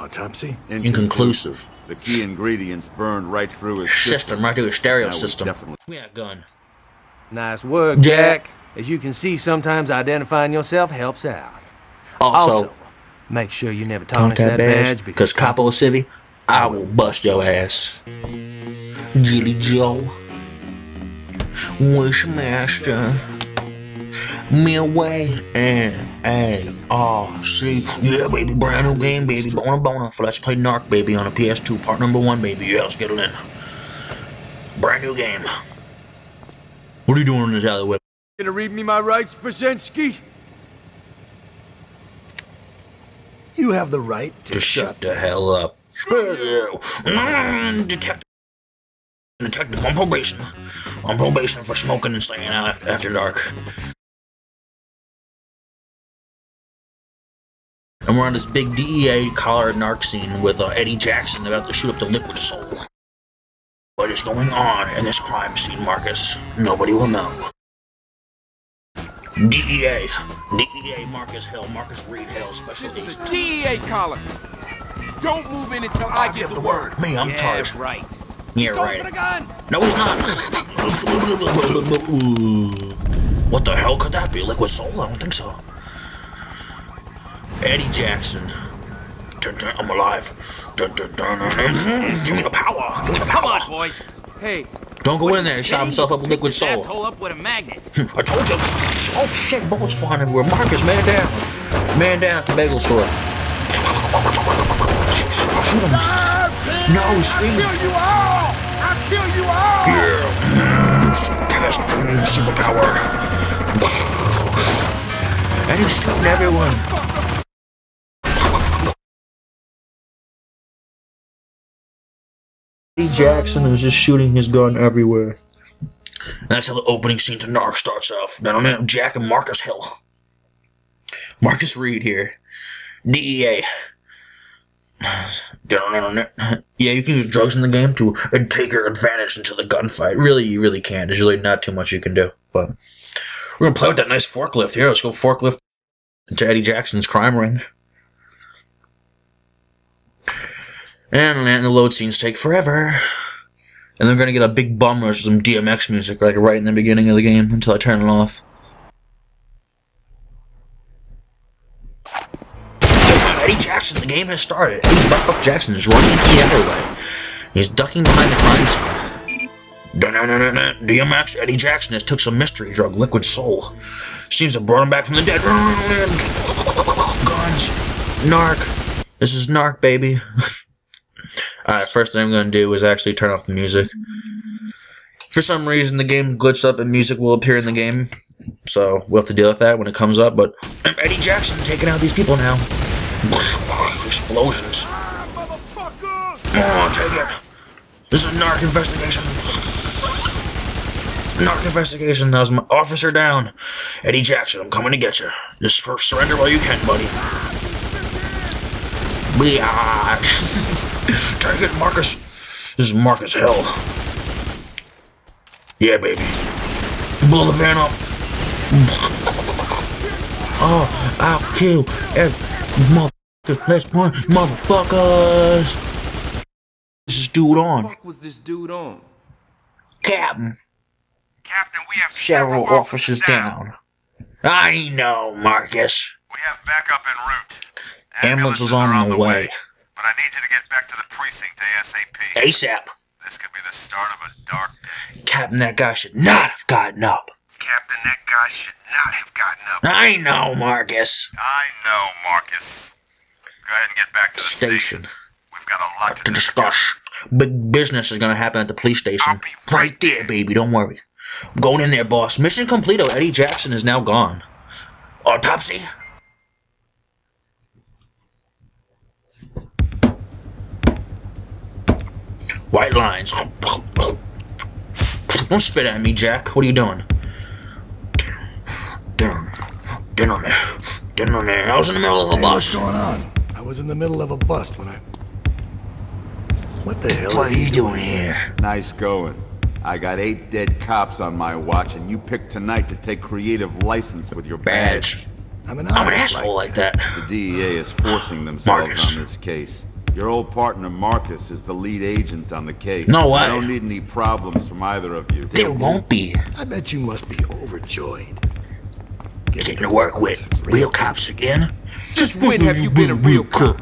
Autopsy? Inconclusive. The key ingredients burned right through his System, right through his stereo Now we system. definitely- Give me that gun. Nice work, Jack. Jack. As you can see, sometimes identifying yourself helps out. Also, Also, make sure you never count tarnish that that badge, because Cop Or Civie, I will bust your ass. Jelly Joe. Wishmaster. Midway and A R C. Yeah, baby, brand new game, baby. Bona bona for Let's Play Narc, baby, on a PS2, part number one, baby. Yeah, let's get it in. Brand new game. What are you doing in this alleyway? Gonna read me my rights, Forzenski? You have the right to Just shut the hell up. Detective. Detective on probation. On probation for smoking and staying out after, after dark. And we're on this big DEA collar narc scene with uh, Eddie Jackson about to shoot up the Liquid Soul. What is going on in this crime scene, Marcus? Nobody will know. DEA. DEA Marcus Hill, Marcus Reed Hill, Special This is Agent. a DEA collar. Don't move in until I I give the word. Me, I'm yeah, charged. right. Yeah, Go right. for the gun. No, he's not. what the hell could that be? Liquid Soul? I don't think so. Eddie Jackson. Dun, dun, I'm alive. Dun, dun, dun, dun. Give me the power. Give me the Come power. on, boys. Hey, Don't go in there. He shot himself up with Liquid Soul. asshole up with a magnet. I told you. Oh shit, bullets flying everywhere. Marcus, man down. Man down at the bagel store. Shoot him. No, he's screaming. kill you all. I'll kill you all. Yeah. Past superpower. And he's shooting everyone. Jackson is just shooting his gun everywhere. That's how the opening scene to Narc starts off. Now I'm Jack and Marcus Hill. Marcus Reed here. DEA. Yeah, you can use drugs in the game to uh, take your advantage into the gunfight. Really, you really can. There's really not too much you can do. But we're gonna play with that nice forklift here. Let's go forklift into Eddie Jackson's crime ring. And then the load scenes take forever. And they're gonna get a big bum rush of some DMX music, like right in the beginning of the game, until I turn it off. Eddie Jackson, the game has started. Eddie Buttfuck Jackson is running the alleyway. He's ducking behind the crime scene. Dun-dun-dun-dun-dun. DMX Eddie Jackson has took some mystery drug, Liquid Soul. Seems to brought him back from the dead. Guns. Narc. This is Narc, baby. Alright, first thing I'm gonna do is actually turn off the music. For some reason, the game glitched up and music will appear in the game. So, we'll have to deal with that when it comes up, but Eddie Jackson taking out these people now. Explosions. Oh, take it. This is a narc investigation. Narc investigation. How's my officer down? Eddie Jackson, I'm coming to get you. Just for surrender while you can, buddy. Biatch. Take it, Marcus. This is Marcus Hill. Yeah, baby. Blow the van up. Oh, I'll kill every motherfucker. Let's run, motherfuckers. This is dude on. What was this dude on? Captain. Captain, we have Several officers down. I know, Marcus. We have backup en route. Ambulance is Ambulances on the way. But I need you to get back to the precinct ASAP. ASAP. This could be the start of a dark day. Captain, that guy should not have gotten up. Captain, that guy should not have gotten up. I know, Marcus. I know, Marcus. Go ahead and get back to the station. Station We've got a lot to, to discuss. Big business is gonna happen at the police station. I'll be right Right there, baby. Don't worry. I'm going in there, boss. Mission complete. Eddie Jackson is now gone. Autopsy. White lines. Don't spit at me, Jack. What are you doing? Down. Down on there. Down on. I was in the middle of a Hey, bus. what's going on? I was in the middle of a bust when I. What the hell What is are you doing here? Nice going. I got eight dead cops on my watch, and you picked tonight to take creative license with your badge. Badge. I'm an, I'm an honest asshole like that. The DEA is forcing themselves Marcus. on this case. Your old partner Marcus is the lead agent on the case. No way. I don't need any problems from either of you. There won't be. I bet you must be overjoyed. Getting to work with real cops again. Since when have you been a real cop?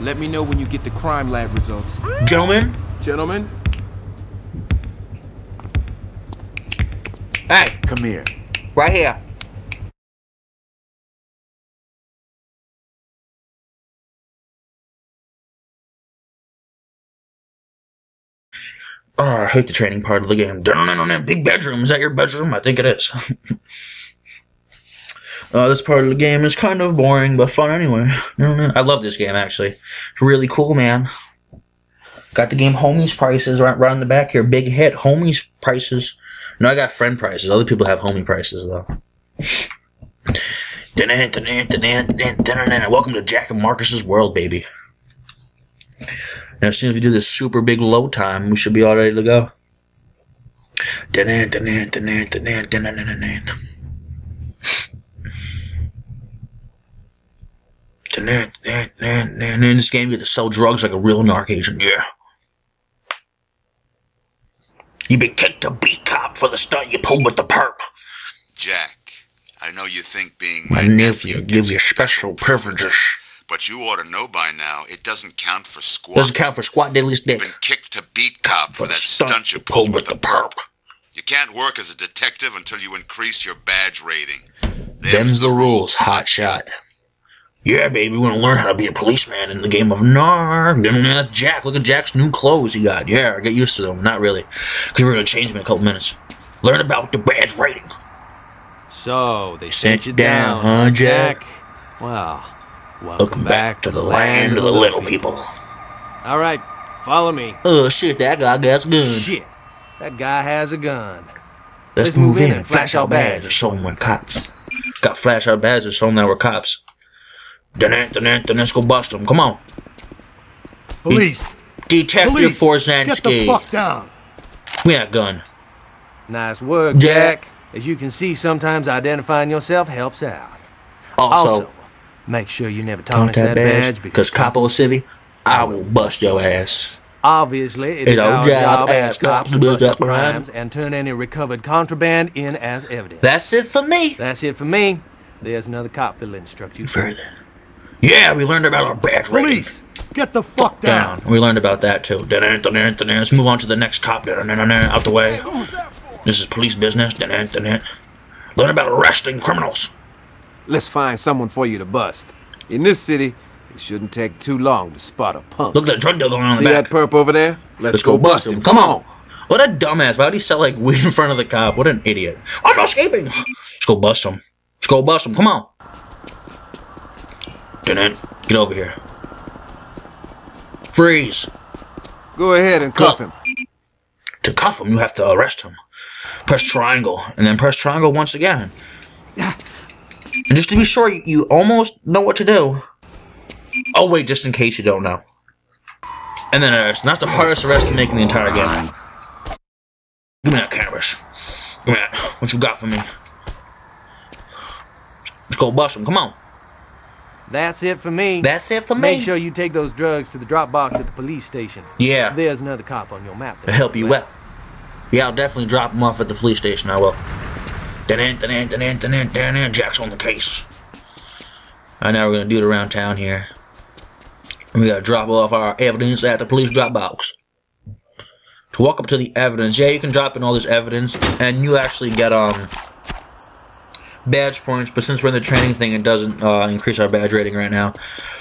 Let me know when you get the crime lab results. Gentlemen, Gentlemen, hey, Come here. right here. Oh, I hate the training part of the game. Big bedroom. Is that your bedroom? I think it is. uh, this part of the game is kind of boring, but fun anyway. I love this game, actually. It's really cool, man. Got the game homies prices right, right on the back here. Big hit. Homies prices. No, I got friend prices. Other people have homie prices, though. Welcome to Jack and Marcus's world, baby. Now, as soon as we do this super big load time, we should be all ready to go. In this game, you get to sell drugs like a real narc agent, yeah. You been kicked to beat cop for the stunt you pulled with the perp. Jack, I know you think being My nephew gives you special privileges. But you ought to know by now it doesn't count for squat. Doesn't count for squat diddly's dick. You've been kicked to beat cop for, For that the stunt, you pulled with the perp. You can't work as a detective until you increase your badge rating. Them's the rules, hot shot. Yeah, baby, we want to learn how to be a policeman in the game of Narc. And Jack, look at Jack's new clothes he got. Yeah, get used to them. Not really, because we're going to change them in a couple minutes. Learn about the badge rating. So, they Sent sent you you down, down, huh, Jack? Well, welcome, Welcome back to the land of the little people. All right, follow me. Oh, shit, that guy got a gun. Shit, that guy has a gun. Let's, Let's move in and flash our badges and show them we're cops. Got flash our badges and show them that we're cops. Dun dun dun let's go bust them. Come on. Police! Detective Police! Forzenski. Get the fuck down! We got a gun. Nice work, Jack. Jack. As you can see, sometimes identifying yourself helps out. Also, Also, make sure you never tarnish contact that badge, badge because Cop Or Civie, I will bust your ass. Obviously, it It's is our our job job as as cops to bust bust up crimes and turn any recovered contraband in as evidence. That's it for me. That's it for me. There's another cop that'll instruct you. Further. Yeah, we learned about our badge rating. Police! Get the fuck down! Down. We learned about that too. Let's move on to the next cop. Out the way. This is police business. Learn about arresting criminals. Let's find someone for you to bust. In this city, it shouldn't take too long to spot a punk. Look at that drug dealer on See the that perp over there? Let's, Let's go bust him. Come on. What a dumbass. Why would he sell like weed in front of the cop? What an idiot. I'm not escaping. Let's go bust him. Let's go bust him. Come on. Dun. Get over here. Freeze. Go ahead and cuff him. To cuff him, you have to arrest him. Press triangle, and then press triangle once again. And just to be sure, you, almost know what to do. Oh wait, just in case you don't know. And then uh, arrest. And that's the hardest arrest to make in the entire game. Give me that cannabis. Give me that. What you got for me? Let's go bust him. Come on. That's it for me. That's it for me. Make sure you take those drugs to the drop box at the police station. Yeah. There's another cop on your map. to help you out. Yeah, I'll definitely drop him off at the police station. I will. Jack's on the case. I now we're gonna do it around town here. We gotta drop off our evidence at the police drop box. To walk up to the evidence, yeah, you can drop in all this evidence, and you actually get um badge points. But since we're in the training thing, it doesn't uh, increase our badge rating right now.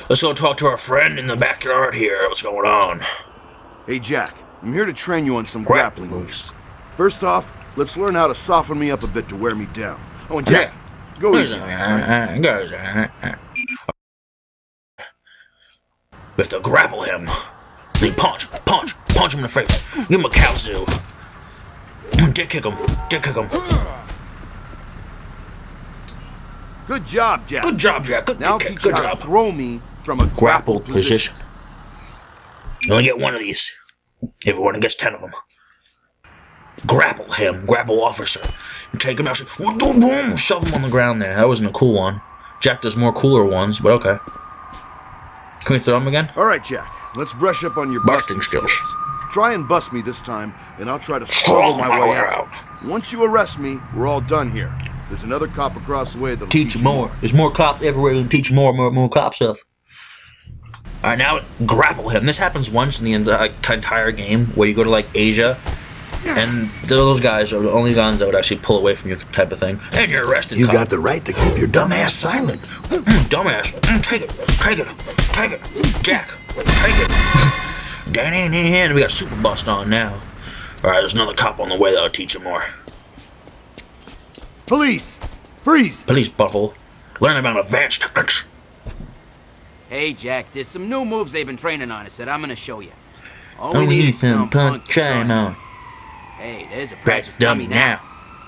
Let's go talk to our friend in the backyard here. What's going on? Hey, Jack. I'm here to train you on some grappling. moves. First off, let's learn how to soften me up a bit to wear me down. Oh, and Jack, go easy. We have to grapple him. Then punch, punch, punch him in the face. Give him a cow zoo. Mm, dick kick him, dick kick him. Good job, Jack. Good job, Jack. Good Now kick. Good job. throw me from a Grapple grappled position. You only get one of these. Everyone gets ten of them. Grapple him, grapple officer. You take him out, boom, shove him on the ground there. That wasn't a cool one. Jack does more cooler ones, but okay. Can we throw him again? All right, Jack. Let's brush up on your Busting busting skills. Try and bust me this time, and I'll try to struggle my way out. out. Once you arrest me, we're all done here. There's another cop across the way that'll Teach you more. There's more cops everywhere. You can teach more, more, more cop stuff. All right, now grapple him. This happens once in the entire game, where you go to like Asia, and those guys are the only guns that would actually pull away from you, type of thing. And you're arrested. You cop. got the right to keep your dumbass silent. Mm, dumbass. Mm, take it. Take it. Take it. Jack. Take it. Danny in hand. We got super bust on now. All right, there's another cop on the way that'll teach you more. Police! Freeze! Police butthole. Learn about advanced tactics. Hey, Jack, there's some new moves they've been training on us that I'm gonna show you. All Oh, we we need need is some some punk punk Hey, there's a Practice practice dummy dummy now.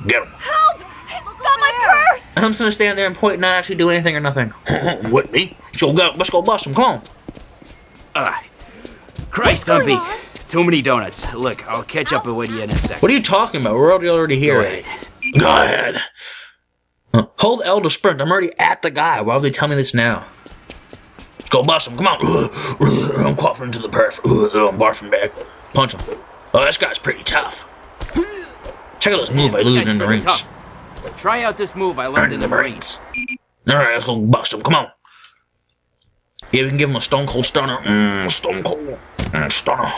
Get him. Help! He's got my purse! I'm just gonna stand there and point and not actually do anything or nothing. With me? So go, let's go bust him. Come on. Ah, Christ, What's going Dumpy. on? Too many donuts. Look, I'll catch up with you in a second. What are you talking about? We're already already here. Go already. ahead. Go ahead. Huh. Hold L to sprint. I'm already at the guy. Why would they tell me this now? Let's go bust him. Come on. I'm coughing into the perf. I'm barfing back. Punch him. Oh, this guy's pretty tough. Check out this move I learned in the pretty rings. tough. Try out this move I learned in in the the Marines. Marines. Alright, let's go bust him. Come on. Yeah, we can give him a stone cold stunner. Mmm, stone cold. Mm, stunner.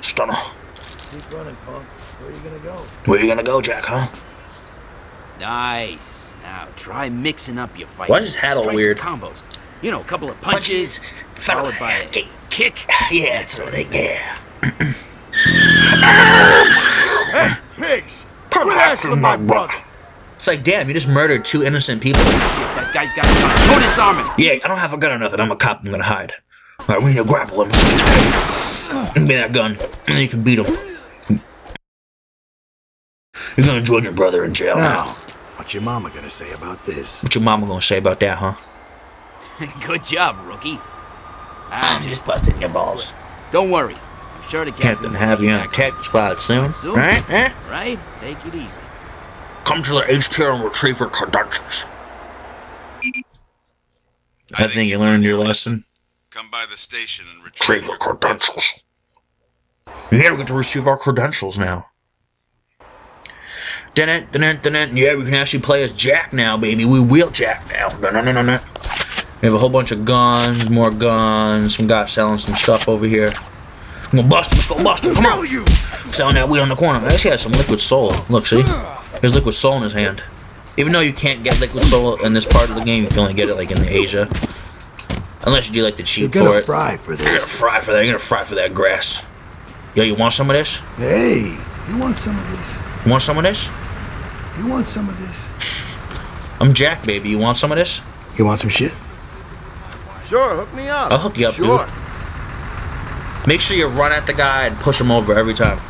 Stunner. Keep running, punk. Where are you gonna go? Where are you gonna go, Jack, huh? Nice. Now try mixing up your fight. Why is his hat all weird? Combos. You know, a couple of punches, Followed followed by a kick. kick. Yeah, that's what I think, yeah. Pigs! Put Quit hassling my brother! It's like, damn, you just murdered two innocent people. Shit, that guy's got a gun. Go disarm him. Yeah, I don't have a gun or nothing. I'm a cop. I'm gonna hide. Alright, we need to grapple him. Give me that gun, and then you can beat him. You're gonna join your brother in jail now. Now, what's your mama gonna say about this? What's your mama gonna say about that, huh? Good job, rookie. Ah, I'm just busting your balls. Don't worry. I'm sure the Captain captain have you on back tech squad soon. Soon. Right? Eh? Right? Take it easy. Come to the HQ and retrieve your credentials. I think you learned your lesson. Come by the station and Retrieve retrieve your credentials. Yeah, we get to receive our credentials now. Dun it, dun it, dun it. Yeah, we can actually play as Jack now, baby. We wheel Jack now. Dun dun dun dun dun. We have a whole bunch of guns, more guns, some guy selling some stuff over here. I'm gonna bust him, let's go bust him, come on! Selling that weed on the corner. I actually has some liquid soul. Look, see? There's liquid soul in his hand. Even though you can't get liquid soul in this part of the game, you can only get it like in Asia. Unless you do like the You're cheap gonna for it. fry for this. You're gonna fry for that. You're gonna fry for that grass. Yo, you want some of this? Hey, you want some of this? You want some of this? You want some of this? I'm Jack, baby. You want some of this? You want some shit? Sure, hook me up. I'll hook you up, sure. dude. Make sure you run at the guy and push him over every time.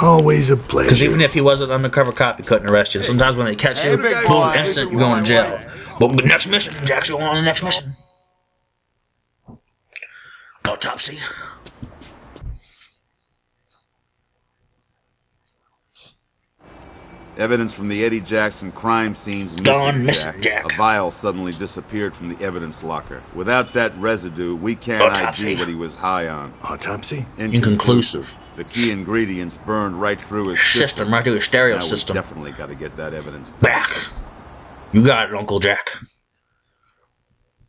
Always a pleasure. Because even if he was an undercover cop, he couldn't arrest you. Sometimes when they catch you, big boom, instant, you're going to jail. But next mission, Jack's going on the next mission. Autopsy. Evidence from the Eddie Jackson crime scenes missing, Gone missing, Jack. A vial suddenly disappeared from the evidence locker. Without that residue, we can't Autopsy. ID what he was high on. Autopsy? Inconclusive. The key ingredients burned right through his System, right through his stereo Now we system. definitely got to get that evidence. Back. You got it, Uncle Jack.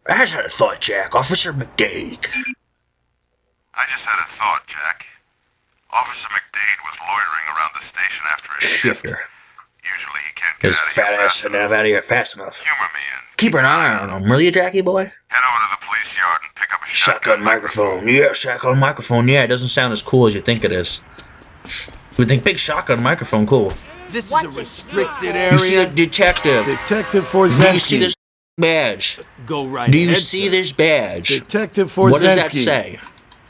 I just had a thought, Jack. Officer McDade. I just had a thought, Jack. Officer McDade was loitering around the station after his shift. Shifter. Usually he can't get His out of fat here ass fast to enough. out of here fast enough. Humor me and Keep an eye on him, will you, Jackie boy? head over to the police yard and pick up a Shotgun shotgun, microphone. Yeah, shotgun microphone. Yeah, it doesn't sound as cool as you think it is. We think big shotgun microphone cool. This Watch is a restricted area. You see a area. detective. Detective Do you see this badge? Go right Do you ahead, see sir. this badge? Detective Forzenski. What does that say?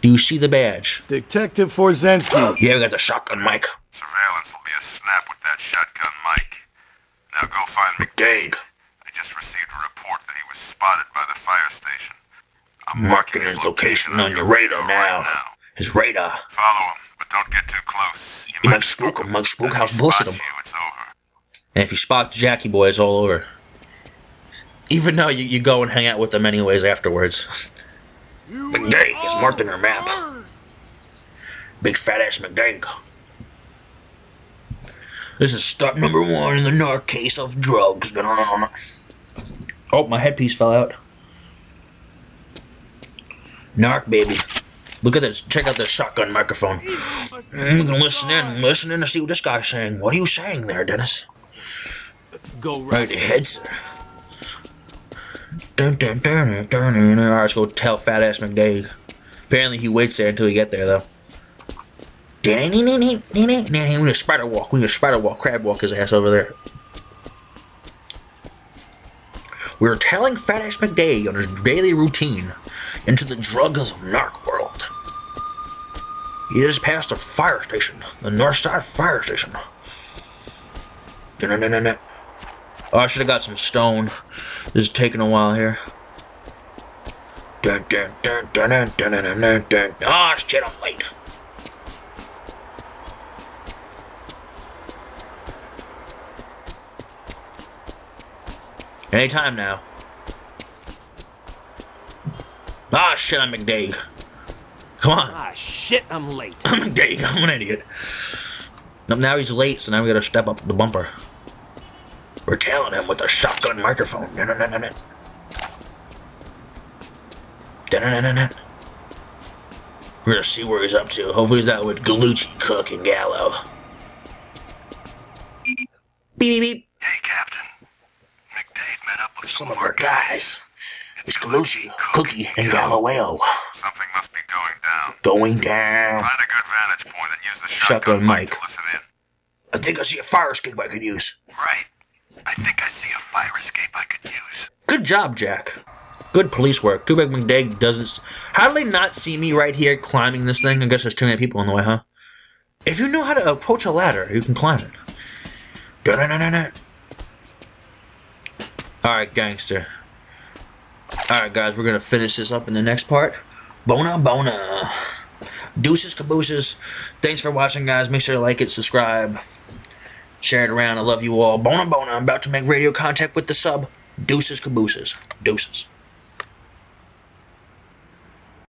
Do you see the badge? Detective Forzenski. Yeah, we got the shotgun mic. Surveillance will be a snap with that shotgun mic. Now go find McDade. I just received a report that he was spotted by the fire station. I'm Marking his location on your radar now. right now. His radar. Follow him, but don't get too close. You might spook him, might spook If how he bullshit him. you, it's over. And if you spot the Jackie boy, it's all over. Even though you, you go and hang out with them anyways afterwards. McDade is marked on her map. Big fat ass McDade. This is step number one in the narc case of drugs. Oh, my headpiece fell out. Narc, baby. Look at this. Check out this shotgun microphone. Mm, You can listen in, listen in to see what this guy's saying. What are you saying there, Dennis? Go Right ahead, sir. Dun, dun, dun, dun, dun, dun. All right, let's go tell fat ass McDade. Apparently, he waits there until we get there, though. We're gonna spider walk. We're gonna spider walk, crab walk his ass over there. We are tailing Fatash McDade on his daily routine into the drugs of narc world. He just passed a fire station, the North Side Fire Station. Dun -dun -dun oh, I should have got some stone. This is taking a while here. Ah, oh, shit, I'm late. Anytime now. Ah, shit, I'm McDade. Come on. Ah, shit, I'm late. I'm McDade. I'm an idiot. Now he's late, so now we gotta step up the bumper. We're tailing him with a shotgun microphone. No, no, no, no, no. We're gonna see where he's up to. Hopefully he's out with Galucci, Cook, and Gallo. Beep, beep, beep. Hey, Captain. McDade met up with Some of our guys. It's Galucci, Cookie, and Galileo. Something must be going down. Going down. Find a good vantage point and use the Shotgun shotgun, mic mic. to listen in. I think I see a fire escape I could use. Right. I think I see a fire escape I could use. Good job, Jack. Good police work. Too bad McDade doesn't. s- How do they not see me right here climbing this thing? I guess there's too many people in the way, huh? If you know how to approach a ladder, you can climb it. Dun-dun-dun-dun-dun. Alright, gangster. Alright, guys, we're gonna finish this up in the next part. Bona bona. Deuces cabooses. Thanks for watching, guys. Make sure to like it, subscribe, share it around. I love you all. Bona bona. I'm about to make radio contact with the sub. Deuces cabooses. Deuces.